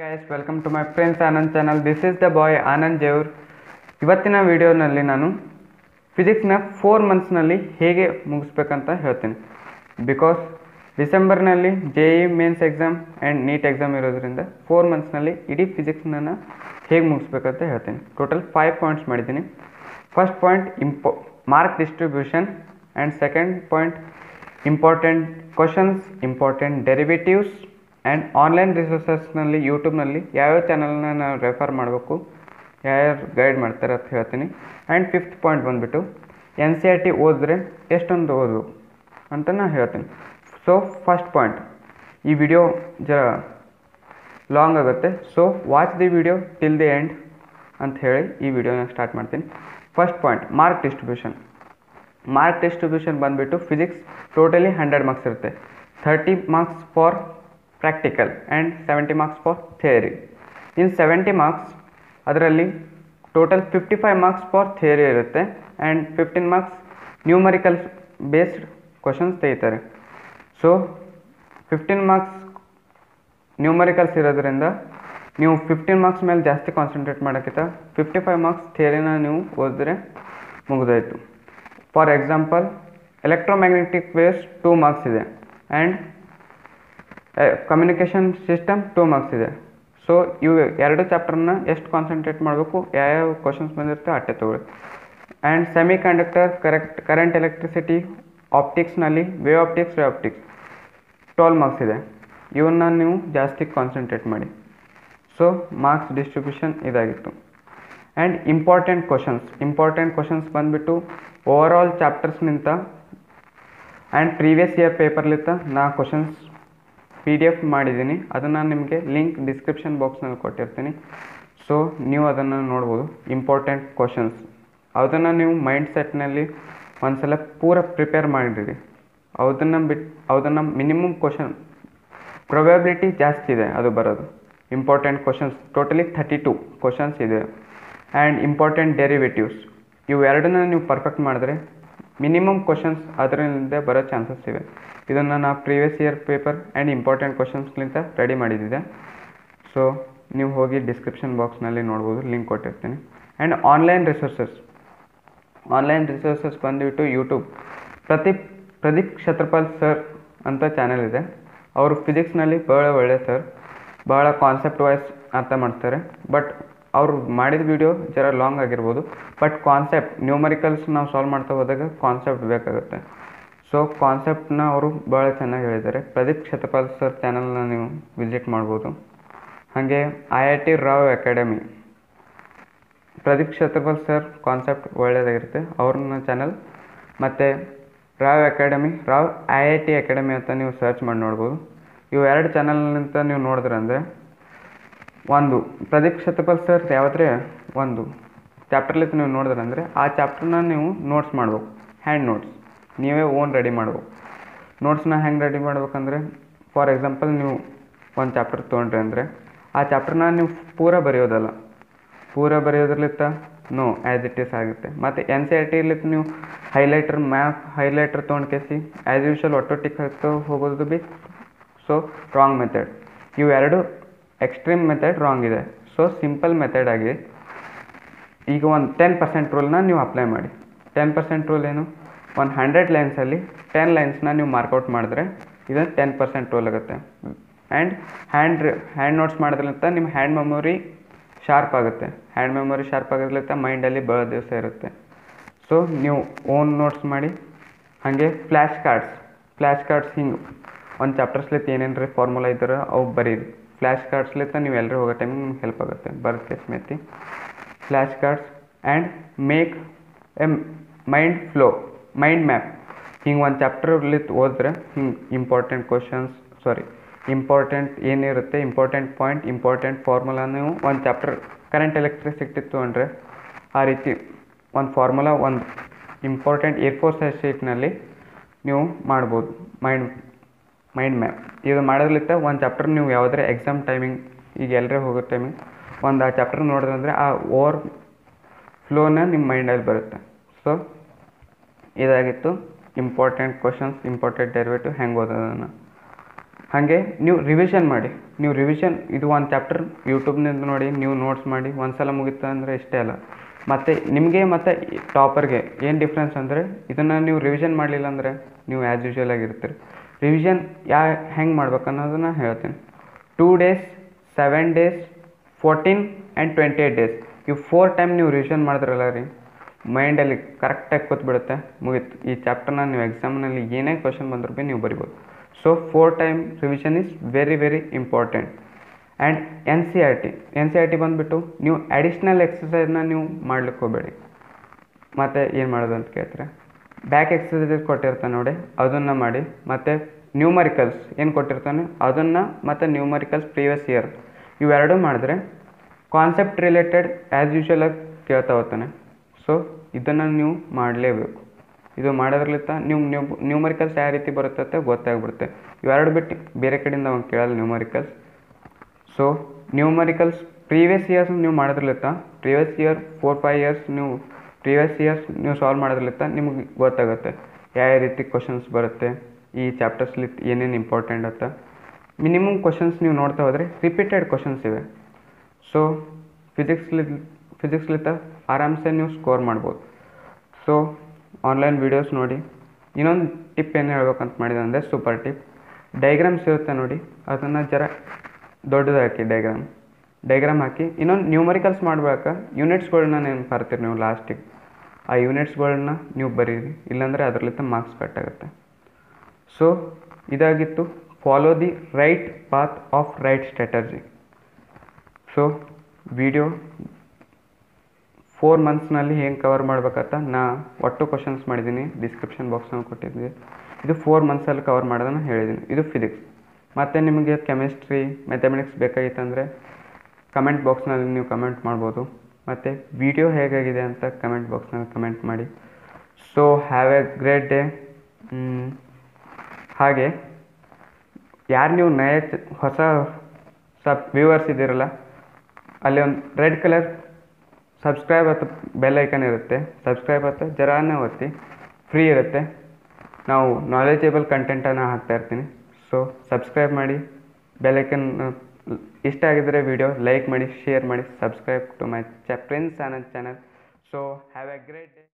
Guys welcome to my friends Anand channel this is the boy Anand ಜೇವ್ರ್ ಇವತ್ತಿನ ವಿಡಿಯೋನಲ್ಲಿ ನಾನು ಫಿಸಿಕ್ಸ್ನ four ಮಂತ್ಸ್ನಲ್ಲಿ ಹೇಗೆ ಮುಗಿಸ್ಬೇಕಂತ ಹೇಳ್ತೀನಿ. ಬಿಕಾಸ್ ಡಿಸೆಂಬರ್ನಲ್ಲಿ J E mains exam and NEET exam ಇರೋದ್ರಿಂದ ಫೋರ್ ಮಂತ್ಸ್ನಲ್ಲಿ ಇಡೀ ಫಿಸಿಕ್ಸ್ನ ಹೇಗೆ ಮುಗಿಸ್ಬೇಕಂತ ಹೇಳ್ತೀನಿ. ಟೋಟಲ್ ಫೈವ್ ಪಾಯಿಂಟ್ಸ್ ಮಾಡಿದ್ದೀನಿ. First point ಇಂಪೋ mark distribution and second point important questions important derivatives and online ರಿಸೋರ್ಸಸ್ನಲ್ಲಿ ಯೂಟ್ಯೂಬ್ನಲ್ಲಿ ಯಾವ್ಯಾವ ಚಾನಲ್ನ ನಾವು ರೆಫರ್ ಮಾಡಬೇಕು ಯಾರ್ಯಾರು ಗೈಡ್ ಮಾಡ್ತಾರೆ ಅಂತ ಹೇಳ್ತೀನಿ. ಆ್ಯಂಡ್ ಫಿಫ್ತ್ ಪಾಯಿಂಟ್ ಬಂದುಬಿಟ್ಟು ಎನ್ ಸಿ ಆರ್ ಟಿ ಓದಿದ್ರೆ ಎಷ್ಟೊಂದು ಓದು ಅಂತ ನಾನು ಹೇಳ್ತೀನಿ. ಸೊ ಫಸ್ಟ್ ಪಾಯಿಂಟ್ ಈ ವಿಡಿಯೋ ಜರ ಲಾಂಗ್ ಆಗುತ್ತೆ. So watch the video till the end ಅಂತ ಹೇಳಿ ಈ ವಿಡಿಯೋನ ಸ್ಟಾರ್ಟ್ ಮಾಡ್ತೀನಿ. First point mark distribution mark distribution ಬಂದುಬಿಟ್ಟು ಫಿಸಿಕ್ಸ್ ಟೋಟಲಿ ಹಂಡ್ರೆಡ್ ಮಾರ್ಕ್ಸ್ ಇರುತ್ತೆ. Thirty marks for practical and seventy marks for theory in seventy marks ಅದರಲ್ಲಿ total fifty five marks for theory ಇರುತ್ತೆ and fifteen marks numerical based questions ತೆಗಿತಾರೆ. So fifteen marks numericals ಇರೋದ್ರಿಂದ ನೀವು fifteen marks ಮೇಲೆ ಜಾಸ್ತಿ concentrate ಮಾಡೋಕ್ಕಿಂತ fifty five marks ಥಿಯರಿನ ನೀವು ಓದಿದ್ರೆ ಮುಗಿದೋಯ್ತು. For example electromagnetic waves two marks ಇದೆ and communication system two marks ಇದೆ. ಸೊ ಇವು ಎರಡು ಚಾಪ್ಟರ್ನ ಎಷ್ಟು ಕಾನ್ಸಂಟ್ರೇಟ್ ಮಾಡಬೇಕು, ಯಾವ್ಯಾವ ಕ್ವಶನ್ಸ್ ಬಂದಿರುತ್ತೆ ಅಟ್ಟೆ ತೊಗೊಳ್ಳಿ. And semi conductor correct current electricity ಆಪ್ಟಿಕ್ಸ್ನಲ್ಲಿ wave optics wave optics twelve marks ಇದೆ. ಇವನ್ನ ನೀವು ಜಾಸ್ತಿ ಕಾನ್ಸಂಟ್ರೇಟ್ ಮಾಡಿ. ಸೊ ಮಾರ್ಕ್ಸ್ ಡಿಸ್ಟ್ರಿಬ್ಯೂಷನ್ ಇದಾಗಿತ್ತು. And important questions important questions ಬಂದುಬಿಟ್ಟು ಓವರ್ ಆಲ್ ಚಾಪ್ಟರ್ಸ್ನಿಂದ ಆ್ಯಂಡ್ ಪ್ರೀವಿಯಸ್ ಇಯರ್ ಪೇಪರ್ಲಿಂದ ನಾ ಕ್ವಶನ್ಸ್ ಪಿ ಡಿ ಎಫ್ ಮಾಡಿದ್ದೀನಿ. ಅದನ್ನು ನಿಮಗೆ ಲಿಂಕ್ ಡಿಸ್ಕ್ರಿಪ್ಷನ್ ಬಾಕ್ಸ್ನಲ್ಲಿ ಕೊಟ್ಟಿರ್ತೀನಿ. ಸೊ ನೀವು ಅದನ್ನು ನೋಡ್ಬೋದು. ಇಂಪಾರ್ಟೆಂಟ್ ಕ್ವಶನ್ಸ್ ಅದನ್ನು ನೀವು ಮೈಂಡ್ ಸೆಟ್ನಲ್ಲಿ ಒಂದ್ಸಲ ಪೂರ ಪ್ರಿಪೇರ್ ಮಾಡಿರಿ. ಅದನ್ನು ಬಿಟ್ಟು ಅದನ್ನು ಮಿನಿಮಮ್ ಕ್ವಶನ್ ಪ್ರೊಬ್ಯಾಬಿಲಿಟಿ ಜಾಸ್ತಿ ಇದೆ ಅದು ಬರೋದು. Important questions totally thirty two questions ಇದೆ. ಆ್ಯಂಡ್ ಇಂಪಾರ್ಟೆಂಟ್ ಡೆರಿವೇಟಿವ್ಸ್ ಇವೆರಡನ್ನ ನೀವು ಪರ್ಫೆಕ್ಟ್ ಮಾಡಿದ್ರೆ ಮಿನಿಮಮ್ ಕ್ವಶನ್ಸ್ ಅದರಿಂದ ಬರೋ ಚಾನ್ಸಸ್ ಇವೆ. ಇದನ್ನು ನಾ previous year paper and important ಕ್ವಶನ್ಸ್ಗಿಂತ ready ಮಾಡಿದ್ದೆ. ಸೊ ನೀವು ಹೋಗಿ ಡಿಸ್ಕ್ರಿಪ್ಷನ್ ಬಾಕ್ಸ್ನಲ್ಲಿ ನೋಡ್ಬೋದು ಲಿಂಕ್ ಕೊಟ್ಟಿರ್ತೀನಿ. And online resources online resources ಬಂದುಬಿಟ್ಟು ಯೂಟ್ಯೂಬ್ ಪ್ರದೀಪ್ ಪ್ರದೀಪ್ ಕ್ಷತ್ರಪಾಲ್ ಸರ್ ಅಂತ ಚಾನೆಲ್ ಇದೆ. ಅವರು ಫಿಸಿಕ್ಸ್ನಲ್ಲಿ ಭಾಳ ಒಳ್ಳೆಯ ಸರ್ ಭಾಳ ಕಾನ್ಸೆಪ್ಟ್ ವೈಸ್ ಅರ್ಥ ಮಾಡ್ತಾರೆ. ಬಟ್ ಅವ್ರು ಮಾಡಿದ ವಿಡಿಯೋ ಜರ ಲಾಂಗ್ ಆಗಿರ್ಬೋದು ಬಟ್ ಕಾನ್ಸೆಪ್ಟ್ ನ್ಯೂಮರಿಕಲ್ಸ್ ನಾವು ಸಾಲ್ವ್ ಮಾಡ್ತಾ ಹೋದಾಗ ಕಾನ್ಸೆಪ್ಟ್ ಬೇಕಾಗುತ್ತೆ. ಸೊ ಕಾನ್ಸೆಪ್ಟನ್ನ ಅವರು ಭಾಳ ಚೆನ್ನಾಗಿ ಹೇಳಿದ್ದಾರೆ. ಪ್ರದೀಪ್ ಕ್ಷತಪಾಲ್ ಸರ್ ಚಾನಲ್ನ ನೀವು ವಿಸಿಟ್ ಮಾಡ್ಬೋದು. ಹಾಗೆ I I T Rao academy Pradeep Kshatrapal sir concept ಒಳ್ಳೆಯದಾಗಿರುತ್ತೆ ಅವ್ರನ್ನ ಚಾನಲ್ ಮತ್ತು Rao academy Rao I I T academy ಅಂತ ನೀವು ಸರ್ಚ್ ಮಾಡಿ ನೋಡ್ಬೋದು. ಇವು ಎರಡು ಚಾನಲ್ನಿಂದ ನೀವು ನೋಡಿದ್ರಂದರೆ ಒಂದು ಪ್ರದೀಪ್ ಕ್ಷತ್ರಪಾಲ್ ಸರ್ ಯಾವತ್ತೇ ಒಂದು. ಚಾಪ್ಟರ್ಲಿತ್ತು ನೀವು ನೋಡಿದ್ರೆ ಅಂದರೆ ಆ ಚಾಪ್ಟರ್ನ ನೀವು ನೋಟ್ಸ್ ಮಾಡ್ಬೇಕು. ಹ್ಯಾಂಡ್ ನೋಟ್ಸ್ ನೀವೇ ಓನ್ ರೆಡಿ ಮಾಡ್ಬೇಕು. ನೋಟ್ಸ್ನ ಹೆಂಗೆ ರೆಡಿ ಮಾಡ್ಬೇಕಂದ್ರೆ ಫಾರ್ ಎಕ್ಸಾಂಪಲ್ ನೀವು ಒಂದು ಚಾಪ್ಟರ್ ತೊಗೊಂಡ್ರಿ ಅಂದರೆ, ಆ ಚಾಪ್ಟರ್ನ ನೀವು ಪೂರ ಬರೆಯೋದಲ್ಲ. ಪೂರ ಬರೆಯೋದ್ರಲ್ಲಿತ್ತ ನೋ ಆ್ಯಸ್ ಇಟ್ ಇಸ್ ಆಗುತ್ತೆ. ಮತ್ತು ಎನ್ ಸಿ ಆರ್ ಟಿಲಿತ್ತು ನೀವು ಹೈಲೈಟರ್ ಮ್ಯಾಪ್ ಹೈಲೈಟರ್ ತೊಗೊಂಡು ಕೇಸಿ ಆ್ಯಸ್ ಯೂಶಲ್ ಟಿಕ್ ಹಾಕ್ತಾ ಹೋಗೋದು ಬಿ ಸೊ ರಾಂಗ್ ಮೆಥಡ್ ಇವೆರಡು ಎಕ್ಸ್ಟ್ರೀಮ್ ಮೆಥಡ್ ರಾಂಗ್ ಇದೆ. ಸೊ ಸಿಂಪಲ್ ಮೆಥಡ್ ಆಗಿ ಈಗ ಒಂದು ಟೆನ್ ಪರ್ಸೆಂಟ್ ರೂಲ್ನ ನೀವು ಅಪ್ಲೈ ಮಾಡಿ. ಟೆನ್ ಪರ್ಸೆಂಟ್ ರೂಲ್ ಏನು? ಒಂದು ಹಂಡ್ರೆಡ್ ಲೈನ್ಸಲ್ಲಿ ಟೆನ್ ಲೈನ್ಸ್ನ ನೀವು ಮಾರ್ಕೌಟ್ ಮಾಡಿದ್ರೆ ಇದು ಟೆನ್ ಪರ್ಸೆಂಟ್ ರೂಲ್ ಆಗುತ್ತೆ. ಆ್ಯಂಡ್ ಹ್ಯಾಂಡ್ ಹ್ಯಾಂಡ್ ನೋಟ್ಸ್ ಮಾಡೋದ್ರಿಂದ ನಿಮ್ಮ ಹ್ಯಾಂಡ್ ಮೆಮೊರಿ ಶಾರ್ಪ್ ಆಗುತ್ತೆ. ಹ್ಯಾಂಡ್ ಮೆಮೊರಿ ಶಾರ್ಪ್ ಆಗೋದ್ರಿಂದ ಮೈಂಡಲ್ಲಿ ಭಾಳ ದಿವಸ ಇರುತ್ತೆ. ಸೊ ನೀವು ಓನ್ ನೋಟ್ಸ್ ಮಾಡಿ. ಹಾಗೆ ಫ್ಲ್ಯಾಶ್ ಕಾರ್ಡ್ಸ್ ಫ್ಲ್ಯಾಶ್ ಕಾರ್ಡ್ಸ್ ಹಿಂಗೆ ಒಂದು ಚಾಪ್ಟರ್ಸ್ಲಿತ್ತು ಏನೇನು ರೀ ಫಾರ್ಮುಲಾ ಇದ್ದಾರೆ ಅವು ಬರೀರಿ. ಫ್ಲ್ಯಾಶ್ ಕಾರ್ಡ್ಸ್ಲಿತ್ತ ನೀವು ಎಲ್ಲರೂ ಹೋಗೋ ಟೈಮಿಗೆ ನಿಮ್ಗೆ ಹೆಲ್ಪ್ ಆಗುತ್ತೆ. ಬರುತ್ತೆ ಸ್ಮೆತ್ತಿ flash cards and make a mind flow mind map ಹಿಂಗೆ ಒಂದು ಚಾಪ್ಟರ್ಲಿತ್ತು ಓದಿದ್ರೆ ಹಿಂಗೆ ಇಂಪಾರ್ಟೆಂಟ್ ಕ್ವಶನ್ಸ್ ಸಾರಿ ಇಂಪಾರ್ಟೆಂಟ್ ಏನಿರುತ್ತೆ ಇಂಪಾರ್ಟೆಂಟ್ ಪಾಯಿಂಟ್ ಇಂಪಾರ್ಟೆಂಟ್ ಫಾರ್ಮುಲಾ ನೀವು ಒಂದು ಚಾಪ್ಟರ್ ಕರೆಂಟ್ ಎಲೆಕ್ಟ್ರಿಸಿಟಿ ಅಂದರೆ ಆ ರೀತಿ ಒಂದು ಫಾರ್ಮುಲಾ ಒಂದು ಇಂಪಾರ್ಟೆಂಟ್ ಏರ್ ಫೋರ್ ಸೈಜ್ ಶೀಟ್ನಲ್ಲಿ ನೀವು ಮಾಡ್ಬೋದು. ಮೈಂಡ್ ಮೈಂಡ್ ಮ್ಯಾಪ್ ಇದು ಮಾಡೋದ್ಲಿತ್ತ ಒಂದು ಚಾಪ್ಟರ್ ನೀವು ಯಾವುದೇ ಎಕ್ಸಾಮ್ ಟೈಮಿಂಗ್ ಈಗ ಎಲ್ಲರೇ ಹೋಗೋ ಟೈಮಿಂಗ್ ಒಂದು ಆ ಚಾಪ್ಟರ್ ನೋಡಿದ್ರಂದರೆ ಆ ಓವರ್ ಫ್ಲೋನ ನಿಮ್ಮ ಮೈಂಡಲ್ಲಿ ಬರುತ್ತೆ. ಸೊ ಇದಾಗಿತ್ತು. ಇಂಪಾರ್ಟೆಂಟ್ ಕ್ವಶನ್ಸ್ ಇಂಪಾರ್ಟೆಂಟ್ ಡೆರಿವೇಟಿವ್ ಹೆಂಗೆ ಓದೋದನ್ನು ಹಾಗೆ ನೀವು ರಿವಿಷನ್ ಮಾಡಿ. ನೀವು ರಿವಿಷನ್ ಇದು ಒಂದು ಚಾಪ್ಟರ್ ಯೂಟ್ಯೂಬ್ನಿಂದ ನೋಡಿ, ನೀವು ನೋಟ್ಸ್ ಮಾಡಿ ಒಂದು ಸಲ ಮುಗೀತು ಅಂದರೆ ಇಷ್ಟೇ ಅಲ್ಲ. ಮತ್ತು ನಿಮಗೆ ಮತ್ತು ಟಾಪರ್ಗೆ ಏನು ಡಿಫ್ರೆನ್ಸ್ ಅಂದರೆ, ಇದನ್ನು ನೀವು ರಿವಿಷನ್ ಮಾಡಲಿಲ್ಲ ಅಂದರೆ, ನೀವು ಆ್ಯಸ್ ಯೂಶ್ವಲ್ ಆಗಿರ್ತೀರಿ. ರಿವಿಷನ್ ಯಾ ಹೆಂಗೆ ಮಾಡ್ಬೇಕು ಅನ್ನೋದನ್ನು ಹೇಳ್ತೀನಿ. Two days seven days fourteen and twenty eight days ಈ ಫೋರ್ ಟೈಮ್ ನೀವು ರಿವಿಷನ್ ಮಾಡಿದ್ರಲ್ಲ ರೀ ಮೈಂಡಲ್ಲಿ ಕರೆಕ್ಟಾಗಿ ಕೂತ್ಬಿಡುತ್ತೆ. ಮುಗೀತು. ಈ ಚಾಪ್ಟರ್ನ ನೀವು ಎಕ್ಸಾಮ್ನಲ್ಲಿ ಏನೇ ಕ್ವಶನ್ ಬಂದರೂ ಭೀ ನೀವು ಬರಿಬೋದು. So four time revision is very very important and N C R T N C R T ಬಂದುಬಿಟ್ಟು ನೀವು ಅಡಿಷ್ನಲ್ ಎಕ್ಸಸೈಸ್ನ ನೀವು ಮಾಡ್ಲಿಕ್ಕೆ ಹೋಗಬೇಡಿ. ಮತ್ತು ಏನು ಮಾಡೋದು ಅಂತ ಕೇಳ್ತಾರೆ? ಬ್ಯಾಕ್ ಎಕ್ಸಸೈಸಸ್ ಕೊಟ್ಟಿರ್ತಾನೆ ನೋಡಿ, ಅದನ್ನು ಮಾಡಿ, ಮತ್ತು ನ್ಯೂಮರಿಕಲ್ಸ್ ಏನು ಕೊಟ್ಟಿರ್ತಾನೆ, ಅದನ್ನು ಮತ್ತು ನ್ಯೂಮರಿಕಲ್ಸ್ ಪ್ರೀವಿಯಸ್ ಇಯರ್ ಇವೆರಡೂ ಮಾಡಿದ್ರೆ ಕಾನ್ಸೆಪ್ಟ್ ರಿಲೇಟೆಡ್ ಆ್ಯಸ್ ಯೂಶುವಲ್ ಆಗಿ ಕೇಳ್ತಾ ಹೋಗ್ತಾನೆ. ಸೊ ಇದನ್ನು ನೀವು ಮಾಡಲೇಬೇಕು. ಇದು ಮಾಡೋದ್ರಲ್ಲಿತ್ತ ನೀವು ನ್ಯೂ ನ್ಯೂಮರಿಕಲ್ಸ್ ಯಾವ ರೀತಿ ಬರುತ್ತೆ ಗೊತ್ತಾಗ್ಬಿಡುತ್ತೆ. ಇವೆರಡು ಬಿಟ್ಟು ಬೇರೆ ಕಡೆಯಿಂದ ಅವ್ನು ಕೇಳಲ್ಲ numericals so numericals previous years ನೀವು ಮಾಡೋದ್ರಲ್ಲಿತ್ತ previous year four five years ನೀವು ಪ್ರೀವಿಯಸ್ ಇಯರ್ಸ್ ನೀವು ಸಾಲ್ವ್ ಮಾಡೋದ್ರಲ್ಲಿತ್ತ ನಿಮಗೆ ಗೊತ್ತಾಗುತ್ತೆ. ಯಾವ ರೀತಿ ಕ್ವಶನ್ಸ್ ಬರುತ್ತೆ, ಈ ಚಾಪ್ಟರ್ಸ್ಲಿ ಏನೇನು ಇಂಪಾರ್ಟೆಂಟ್ ಅಂತ. ಮಿನಿಮಮ್ ಕ್ವಶನ್ಸ್ ನೀವು ನೋಡ್ತಾ ಹೋದರೆ ರಿಪೀಟೆಡ್ ಕ್ವಶನ್ಸ್ ಇವೆ. ಸೊ ಫಿಸಿಕ್ಸ್ಲಿ ಫಿಸಿಕ್ಸ್ಲಿತ್ತ ಆರಾಮ್ಸೆ ನೀವು ಸ್ಕೋರ್ ಮಾಡ್ಬೋದು. ಸೊ ಆನ್ಲೈನ್ ವೀಡಿಯೋಸ್ ನೋಡಿ. ಇನ್ನೊಂದು ಟಿಪ್ ಏನು ಹೇಳ್ಬೇಕಂತ ಮಾಡಿದೆ ಅಂದರೆ ಸೂಪರ್ ಟಿಪ್ ಡೈಗ್ರಾಮ್ಸ್ ಇರುತ್ತೆ ನೋಡಿ. ಅದನ್ನು ಜರ ದೊಡ್ಡದು ಹಾಕಿ ಡೈಗ್ರಾಮ್ ಡೈಗ್ರಾಮ್ ಹಾಕಿ ಇನ್ನೊಂದು ನ್ಯೂಮರಿಕಲ್ಸ್ ಮಾಡಬೇಕಾ. ಯೂನಿಟ್ಸ್ಗಳನ್ನ ನೆನಪು ಬರ್ತೀರಿ ನೀವು ಲಾಸ್ಟಿಗೆ ಆ ಯೂನಿಟ್ಸ್ಗಳನ್ನ ನೀವು ಬರೀರಿ. ಇಲ್ಲಾಂದರೆ ಅದರಲ್ಲಿಂದ ಮಾರ್ಕ್ಸ್ ಕಟ್ ಆಗುತ್ತೆ. ಸೊ ಇದಾಗಿತ್ತು. Follow the right path of right strategy so video four ಮಂತ್ಸ್ನಲ್ಲಿ ಹೆಂಗೆ ಕವರ್ ಮಾಡ್ಬೇಕಂತ ನಾ ಒಟ್ಟು ಕ್ವಶನ್ಸ್ ಮಾಡಿದ್ದೀನಿ. ಡಿಸ್ಕ್ರಿಪ್ಷನ್ ಬಾಕ್ಸ್ನಲ್ಲಿ ಕೊಟ್ಟಿದ್ದೀನಿ ಇದು ಫೋರ್ ಮಂತ್ಸಲ್ಲಿ ಕವರ್ ಮಾಡೋದನ್ನು ಹೇಳಿದ್ದೀನಿ. ಇದು ಫಿಸಿಕ್ಸ್ ಮತ್ತು ನಿಮಗೆ ಕೆಮಿಸ್ಟ್ರಿ ಮ್ಯಾಥಮೆಟಿಕ್ಸ್ ಬೇಕಾಗಿತ್ತಂದರೆ ಕಮೆಂಟ್ ಬಾಕ್ಸ್ನಲ್ಲಿ ನೀವು ಕಮೆಂಟ್ ಮಾಡ್ಬೋದು. ಮತ್ತು ವಿಡಿಯೋ ಹೇಗಾಗಿದೆ ಅಂತ ಕಮೆಂಟ್ ಬಾಕ್ಸ್ನಲ್ಲಿ ಕಮೆಂಟ್ ಮಾಡಿ. So have a great day ಹಾಗೆ, ಯಾರು ನೀವು ನಯ ಹೊಸ ಸಬ್ ವ್ಯೂವರ್ಸ್ ಇದ್ದೀರಲ್ಲ, ಅಲ್ಲಿ ಒಂದು ರೆಡ್ ಕಲರ್ ಸಬ್ಸ್ಕ್ರೈಬ್ ಅಥವಾ ಬೆಲ್ ಐಕನ್ ಇರುತ್ತೆ. ಸಬ್ಸ್ಕ್ರೈಬ್ ಅಥವಾ ಜರಾನೇ ಒತ್ತಿ. ಫ್ರೀ ಇರುತ್ತೆ. ನಾವು ನಾಲೆಜೇಬಲ್ ಕಂಟೆಂಟನ್ನು ಹಾಕ್ತಾ ಇರ್ತೀನಿ. ಸೊ ಸಬ್ಸ್ಕ್ರೈಬ್ ಮಾಡಿ ಬೆಲ್ ಐಕನ್ ಇಷ್ಟ ಆಗಿದ್ದರೆ ವಿಡಿಯೋ ಲೈಕ್ ಮಾಡಿ ಶೇರ್ ಮಾಡಿ ಸಬ್ಸ್ಕ್ರೈಬ್ ಟು ಮೈ ಚ Prince Anand channel so have a great day